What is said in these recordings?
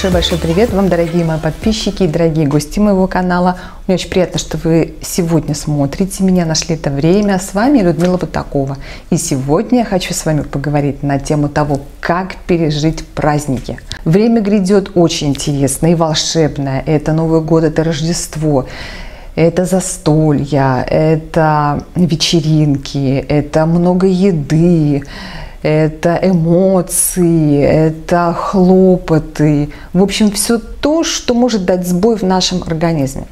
Большой-большой привет вам, дорогие мои подписчики и дорогие гости моего канала. Мне очень приятно, что вы сегодня смотрите меня, нашли это время. С вами Людмила Бутакова. И сегодня я хочу с вами поговорить на тему того, как пережить праздники. Время грядет очень интересное и волшебное. Это Новый год, это Рождество это застолья, это вечеринки, это много еды, это эмоции, это хлопоты. В общем, все то, что может дать сбой в нашем организме.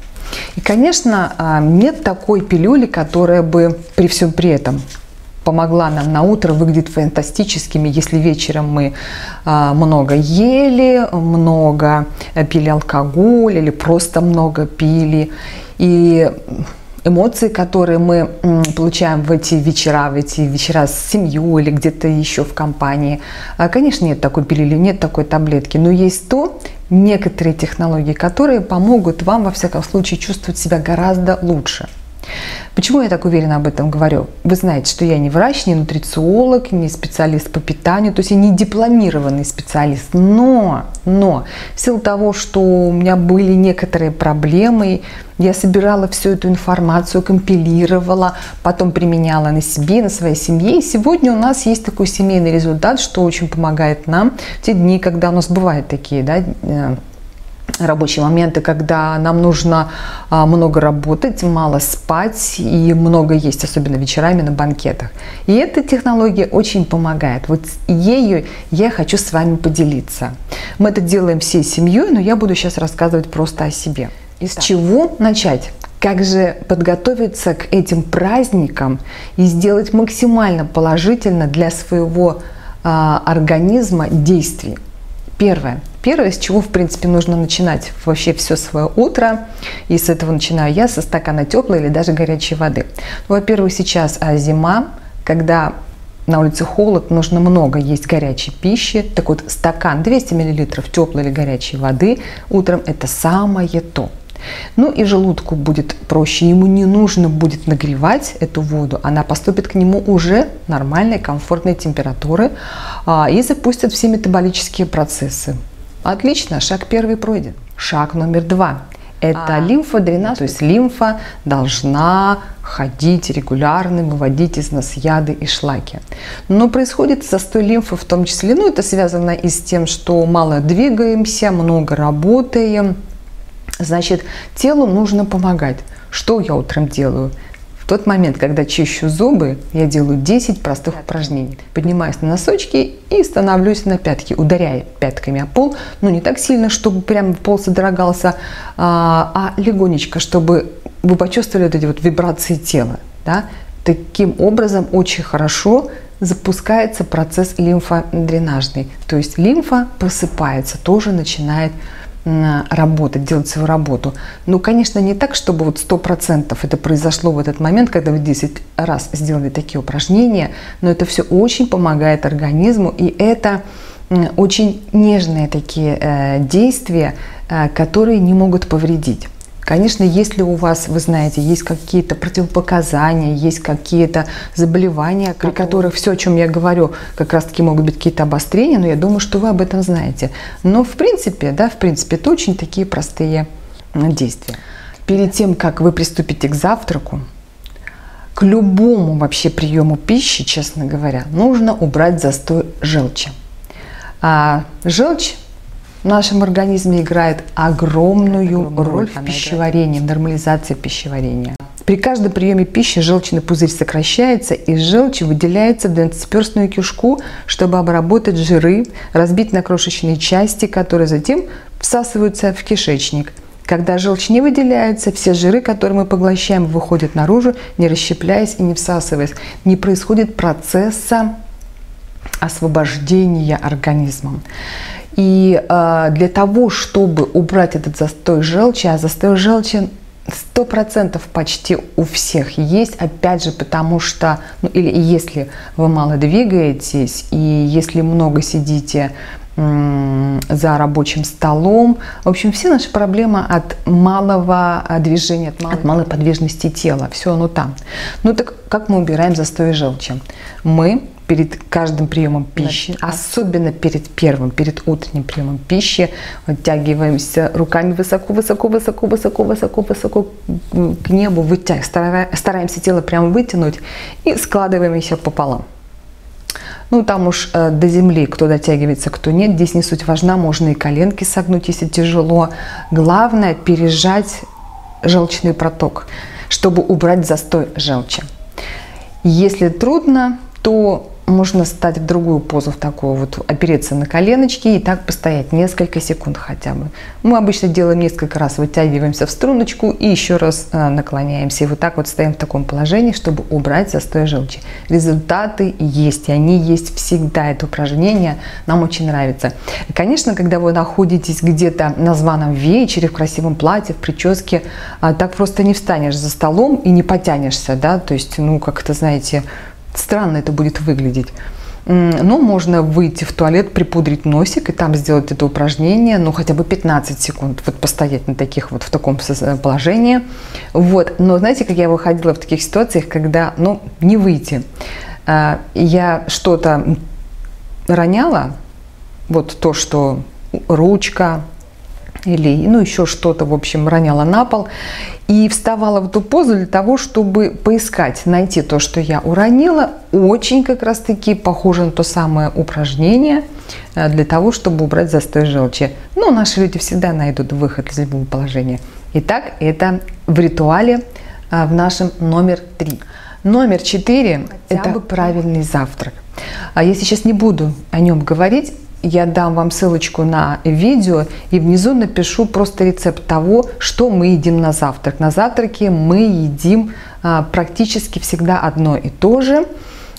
И, конечно, а, нет такой пилюли, которая бы при всем при этом помогла нам на утро выглядит фантастическими, если вечером мы а, много ели, много пили алкоголь или просто много пили. И эмоции, которые мы получаем в эти вечера, в эти вечера с семьей или где-то еще в компании. А, конечно, нет такой пилюли, нет такой таблетки, но есть то, некоторые технологии, которые помогут вам, во всяком случае, чувствовать себя гораздо лучше. Почему я так уверенно об этом говорю? Вы знаете, что я не врач, не нутрициолог, не специалист по питанию, то есть я не дипломированный специалист. Но, но в силу того, что у меня были некоторые проблемы, я собирала всю эту информацию, компилировала, потом применяла на себе, на своей семье. И сегодня у нас есть такой семейный результат, что очень помогает нам в те дни, когда у нас бывают такие да, э, рабочие моменты, когда нам нужно а, много работать, мало спать и много есть, особенно вечерами на банкетах. И эта технология очень помогает. Вот ею я хочу с вами поделиться. Мы это делаем всей семьей, но я буду сейчас рассказывать просто о себе. Из чего начать? Как же подготовиться к этим праздникам и сделать максимально положительно для своего а, организма действий? Первое. Первое, с чего, в принципе, нужно начинать вообще все свое утро, и с этого начинаю я, со стакана теплой или даже горячей воды. Ну, во-первых, сейчас а, зима, когда на улице холод, нужно много есть горячей пищи. Так вот, стакан 200 мл теплой или горячей воды утром – это самое то. Ну и желудку будет проще, ему не нужно будет нагревать эту воду, она поступит к нему уже нормальной, комфортной температуры а, и запустит все метаболические процессы. Отлично, шаг первый пройден. Шаг номер два. Это а, лимфодренаж, то есть лимфа должна ходить регулярно, выводить из нас яды и шлаки. Но происходит застой лимфы в том числе, ну это связано и с тем, что мало двигаемся, много работаем, Значит, телу нужно помогать. Что я утром делаю? В тот момент, когда чищу зубы, я делаю 10 простых упражнений. Поднимаюсь на носочки и становлюсь на пятки, ударяя пятками о пол. Но не так сильно, чтобы прямо пол содрогался, а, а легонечко, чтобы вы почувствовали вот эти вот вибрации тела. Да? Таким образом очень хорошо запускается процесс лимфодренажный. То есть лимфа просыпается, тоже начинает работать, делать свою работу. Ну, конечно, не так, чтобы вот сто процентов это произошло в этот момент, когда вы 10 раз сделали такие упражнения, но это все очень помогает организму, и это очень нежные такие э, действия, э, которые не могут повредить. Конечно, если у вас, вы знаете, есть какие-то противопоказания, есть какие-то заболевания, при которых все, о чем я говорю, как раз-таки могут быть какие-то обострения, но я думаю, что вы об этом знаете. Но в принципе, да, в принципе, это очень такие простые действия. Перед тем, как вы приступите к завтраку, к любому вообще приему пищи, честно говоря, нужно убрать застой желчи. А желчь в нашем организме играет огромную роль в пищеварении, в нормализации пищеварения. При каждом приеме пищи желчный пузырь сокращается, и желчь выделяется в двенадцатиперстную кишку, чтобы обработать жиры, разбить на крошечные части, которые затем всасываются в кишечник. Когда желчь не выделяется, все жиры, которые мы поглощаем, выходят наружу, не расщепляясь и не всасываясь. Не происходит процесса освобождения организмом. И э, для того, чтобы убрать этот застой желчи, а застой желчи сто процентов почти у всех есть, опять же, потому что, ну или если вы мало двигаетесь и если много сидите за рабочим столом. В общем, все наши проблемы от малого движения, от малой, от малой подвижности тела. Все оно там. Ну так как мы убираем застой желчи? Мы перед каждым приемом пищи, особенно перед первым, перед утренним приемом пищи, оттягиваемся руками высоко, высоко, высоко, высоко, высоко, высоко к небу, вытяг, стараемся тело прямо вытянуть и складываемся пополам. Ну, там уж э, до земли, кто дотягивается, кто нет. Здесь не суть важна, можно и коленки согнуть, если тяжело. Главное пережать желчный проток, чтобы убрать застой желчи. Если трудно, то можно стать в другую позу, в такую вот, опереться на коленочки и так постоять несколько секунд хотя бы. Мы обычно делаем несколько раз, вытягиваемся в струночку и еще раз э, наклоняемся. И вот так вот стоим в таком положении, чтобы убрать застой желчи. Результаты есть, и они есть всегда. Это упражнение нам очень нравится. Конечно, когда вы находитесь где-то на званом вечере, в красивом платье, в прическе, э, так просто не встанешь за столом и не потянешься, да, то есть, ну, как-то, знаете, странно это будет выглядеть. Но можно выйти в туалет, припудрить носик и там сделать это упражнение, ну хотя бы 15 секунд, вот постоять на таких вот в таком э, положении. Вот. Но знаете, как я выходила в таких ситуациях, когда, ну, не выйти. А, я что-то роняла, вот то, что ручка, или ну, еще что-то, в общем, роняла на пол. И вставала в эту позу для того, чтобы поискать, найти то, что я уронила. Очень как раз-таки похоже на то самое упражнение э, для того, чтобы убрать застой желчи. Но наши люди всегда найдут выход из любого положения. Итак, это в ритуале э, в нашем номер три. Номер четыре – это бы правильный завтрак. А я сейчас не буду о нем говорить, я дам вам ссылочку на видео и внизу напишу просто рецепт того, что мы едим на завтрак. На завтраке мы едим а, практически всегда одно и то же.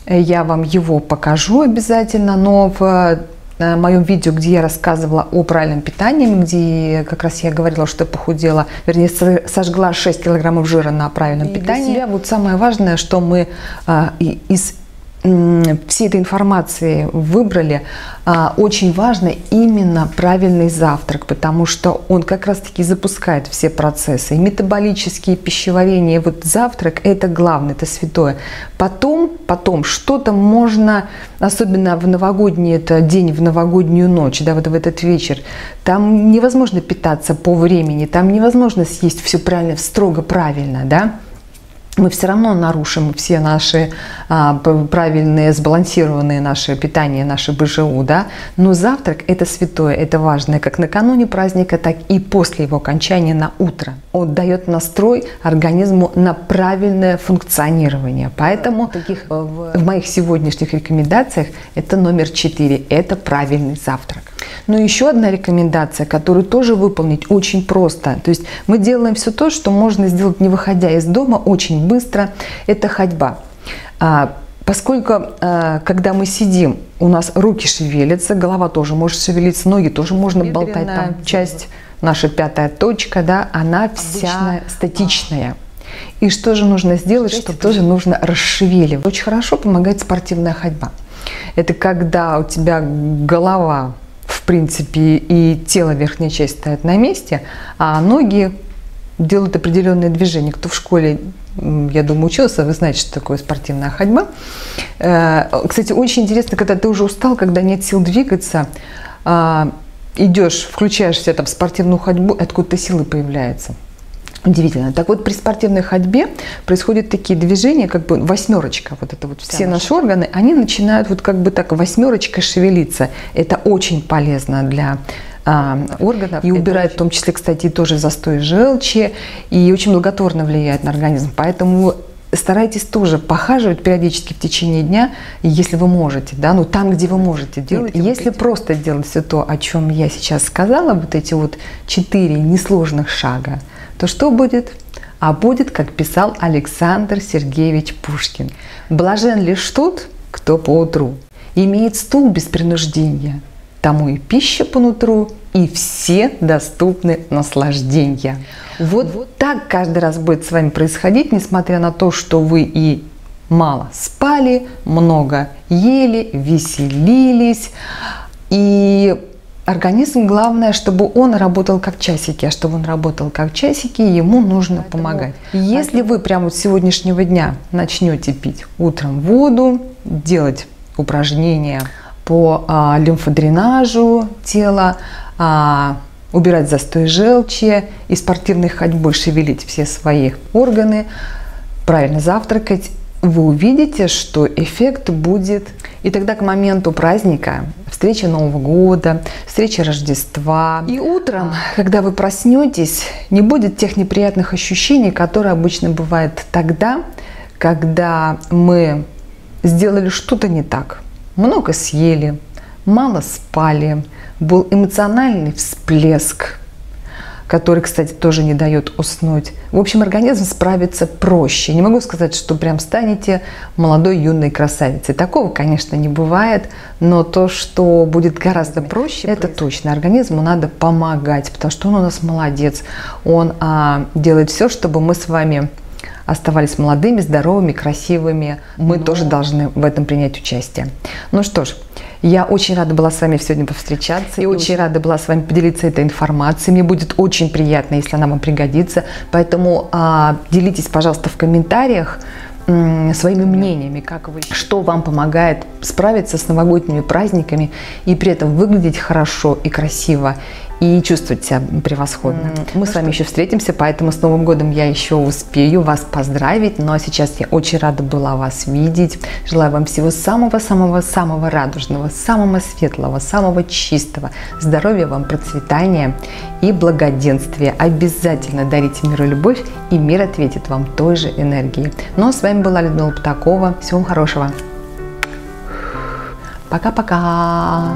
Я вам его покажу обязательно, но в э, моем видео, где я рассказывала о правильном питании, где как раз я говорила, что похудела, вернее, сожгла 6 килограммов жира на правильном и питании. Для себя вот самое важное, что мы а, из всей этой информации выбрали, а, очень важно именно правильный завтрак, потому что он как раз-таки запускает все процессы. Метаболические. И вот завтрак – это главное, это святое. Потом, потом что-то можно, особенно в новогодний это день, в новогоднюю ночь, да, вот в этот вечер, там невозможно питаться по времени, там невозможно съесть все правильно, строго правильно, да, мы все равно нарушим все наши а, правильные, сбалансированные наше питание, наше БЖУ, да, но завтрак – это святое, это важное, как накануне праздника, так и после его окончания на утро. Он дает настрой организму на правильное функционирование. Поэтому таких, э, в моих сегодняшних рекомендациях это номер четыре – это правильный завтрак. Но еще одна рекомендация, которую тоже выполнить очень просто. То есть мы делаем все то, что можно сделать не выходя из дома очень быстро. Это ходьба. А, поскольку, а, когда мы сидим, у нас руки шевелятся, голова тоже может шевелиться, ноги тоже можно болтать, там часть, наша пятая точка, да, она вся статичная. И что же нужно сделать, что тоже нужно расшевеливать. Очень хорошо помогает спортивная ходьба. Это когда у тебя голова принципе, и тело, верхняя часть стоят на месте, а ноги делают определенные движения. Кто в школе, я думаю, учился, вы знаете, что такое спортивная ходьба. Э, кстати, очень интересно, когда ты уже устал, когда нет сил двигаться, а, идешь, включаешься там в спортивную ходьбу, откуда-то силы появляются. Удивительно. Так вот, при спортивной ходьбе происходят такие движения, как бы восьмерочка, вот это вот все наши органы, они начинают вот как бы так восьмерочкой шевелиться. Это очень полезно для а, органов и убирает в том числе, кстати, тоже застой желчи и очень благотворно влияет на организм. Поэтому старайтесь тоже похаживать периодически в течение дня, если вы можете, да, ну там, где вы можете делать. Если вот просто делать все то, о чем я сейчас сказала, вот эти вот четыре несложных шага, то что будет? А будет, как писал Александр Сергеевич Пушкин. Блажен лишь тот, кто поутру имеет стул без принуждения, тому и пища по нутру, и все доступны наслаждения. Вот, вот так каждый раз будет с вами происходить, несмотря на то, что вы и мало спали, много ели, веселились, и Организм, главное, чтобы он работал как часики, а чтобы он работал как часики, ему нужно Поэтому, помогать. Если вы прямо с сегодняшнего дня начнете пить утром воду, делать упражнения по а, лимфодренажу тела, а, убирать застой желчи и спортивной ходьбой шевелить все свои органы, правильно завтракать, вы увидите, что эффект будет. И тогда к моменту праздника, встречи Нового года, встречи Рождества, и утром, когда вы проснетесь, не будет тех неприятных ощущений, которые обычно бывают тогда, когда мы сделали что-то не так. Много съели, мало спали, был эмоциональный всплеск, который, кстати, тоже не дает уснуть. В общем, организм справится проще. Не могу сказать, что прям станете молодой юной красавицей. Такого, конечно, не бывает, но то, что будет гораздо проще, это точно. Организму надо помогать, потому что он у нас молодец. Он а, делает все, чтобы мы с вами оставались молодыми, здоровыми, красивыми. Мы Но... тоже должны в этом принять участие. Ну что ж, я очень рада была с вами сегодня повстречаться и, и очень, рада была с вами поделиться этой информацией. Мне будет очень приятно, если она вам пригодится. Поэтому а, делитесь, пожалуйста, в комментариях своими мнениями, как вы, что вам помогает справиться с новогодними праздниками и при этом выглядеть хорошо и красиво и чувствовать себя превосходно. Mm. Мы ну с вами что? еще встретимся, поэтому с Новым годом я еще успею вас поздравить. Ну а сейчас я очень рада была вас видеть. Желаю вам всего самого-самого-самого радужного, самого светлого, самого чистого. Здоровья вам, процветания и благоденствия. Обязательно дарите миру любовь, и мир ответит вам той же энергией. Ну а с вами была Людмила Птакова. Всего вам хорошего. Пока-пока.